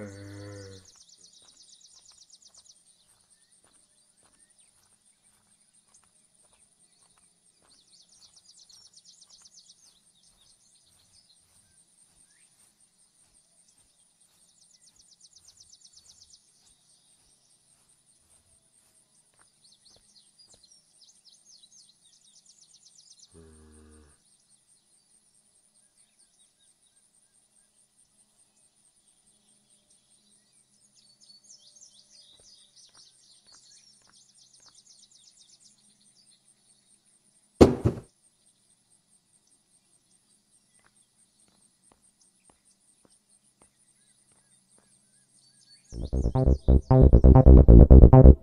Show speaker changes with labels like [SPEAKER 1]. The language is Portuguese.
[SPEAKER 1] Burn. You.